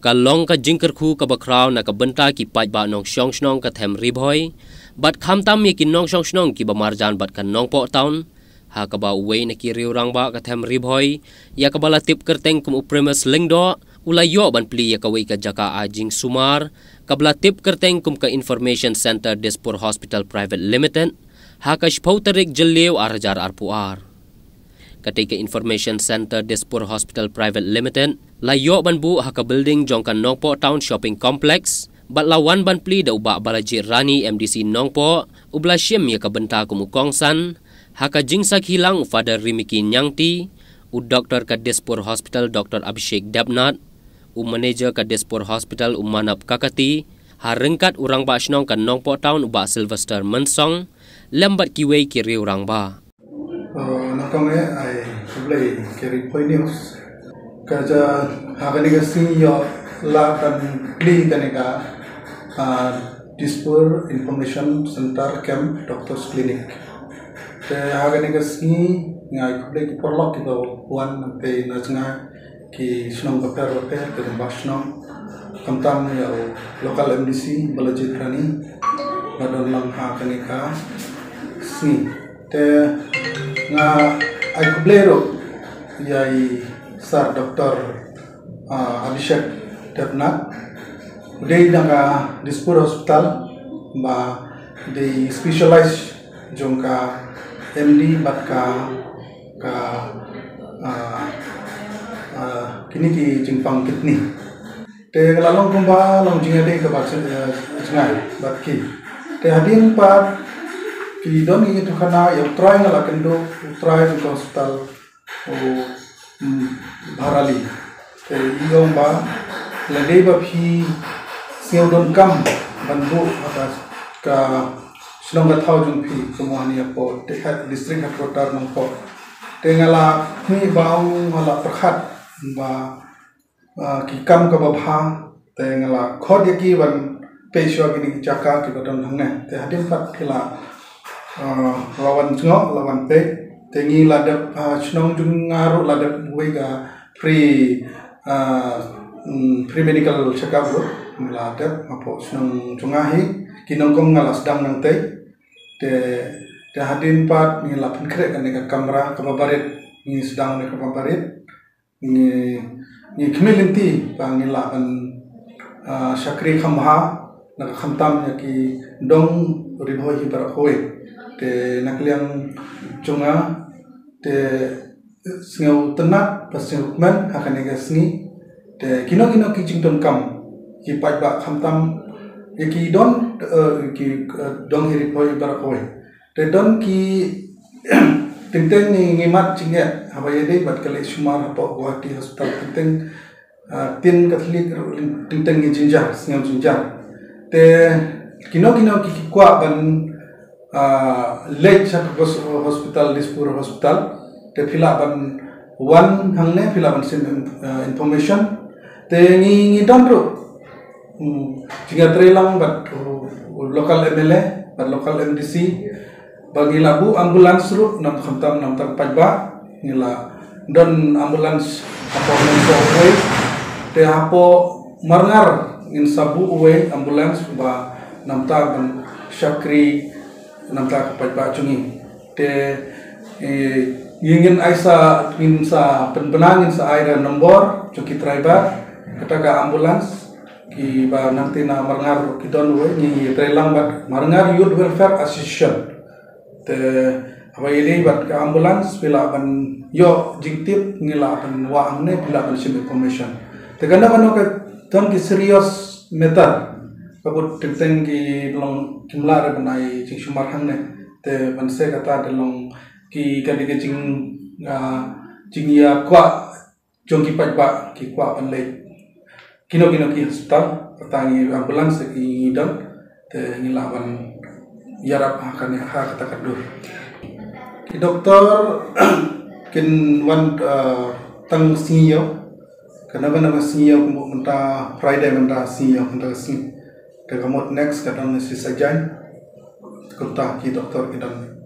ka long ka jingker khu ka bakraw na ka benta ki pai ba nong shong shnong ka them ribhoi bat kham tam mi ki nong shong shnong ki ba marjan bat kan nong po town ha ka ba we na ki riu rang ba ka them ribhoi ya ka bala tip kerteng kum upremas lingdo ulai yo ban pli ya ka we ka jaka ajing sumar. Ka bala tip kerteng kum ka information center dispur hospital private limited. Ha ka shpauterik jelew arjar arpuar ketika Information Center Dispur Hospital Private Limited layo ban bu haka building jongkan Nongpo Town Shopping Complex bat lawan ban pli da ubak balaji rani MDC Nongpo ubla shim ya kabenta kumukong san haka jingsak hilang ufada rimiki nyangti u doktor ka Dispur Hospital Dr. Abhishek Debnat u manager ka Dispur Hospital Umanap Kakati harengkat urang ba shnong kan Nongpo Town ubak Sylvester Mensong lembat kiwei kiri urang ba nakame ai play carry point news kaja hagani ga senior la kan kli kane ka dispur information center camp doctors clinic. Te hagani ga si ngai play ki porlok ki do wan te na nga ki snong ka per per ke ba snong kamtam ya local mdc balajit rani badon lang ha kane ka si. Te nga ay kublero yai sar doktor uh, Abhishek Devnath. Uday nga Dispur Hospital ba they specialize jong ka MD bat ka ka uh, uh, kini ki jingpang kitni. Te lalong kumba long jinga de ka bat jingai bat ki. Te hadin ki don ini tu kana yang try ngala kendo. Di hospital o bharali te iong ba le dei ba don kam bandu atas ka sinong ga thau jun phi kumani apo district headquarter nang po te ngala ni baung ngala prakhat ba ki kam ka ba bha te ngala khod ki ban pe shwa ki chaka ki baton hangne pat lawan tengok lawan pe tengi ladap chnong jung ngaru ladap wega pre pre medical check up lo ladap apo chnong chungahi kinong kong ngalas dam nang te te te hadin pat ni lapun kre kan ka kamera ka babarit ni sedang ni ka babarit ni ni kmilinti pa ni lapan syakri khamha nak khamtam ya ki dong ribohi barakoi te nakliang chunga te sngau tenat pas hukman akan ega sngi te kino kino ki jington kam ki pai ba khamtam ye ki don ki dong hiri poi bar koi. Te don ki tinteng ni ngimat chinge haba ye dei bat kale shumar hapo guwahati hospital tinteng tin katlik tinteng ni jinjar sngau jinjar te kino kino ki kwa ban late hospital dispur hospital te filaban one hangne filaban sim information te ngi ngi don ro jinga trelang bat local MLA bat local MDC bagi labu ambulans ru nam khamtam nam tak pajba ngila don ambulans apo menso way te apo marngar in sabu way ambulans ba nam ta ban syakri namta kapat pak cungi te ingin aisa min sa penbenangin sa aira nombor cuki driver kata ka ambulans ki ba nanti na marangar kidon we ni trelang bat. Marangar youth welfare association. Te apa ini bat ka ambulans bila ban yo jingtip ngila ban wa amne bila ban sim information. Te kanda mano ka ton ki serious kabut tentang ki long kimla re banai ching shumar hangne te banse kata de long ki kadi ke ching ching ya kwa chong ki pat ba ki kwa pan le kino kino ki hospital kata ni ambulans ki dam te ni lawan yarap akan ha kata kadur ki doktor kin wan tang sinyo kenapa nama sinyo kumbu menta Friday menta sinyo menta sinyo ke kamot next kadang si sajan kota ki doktor kidan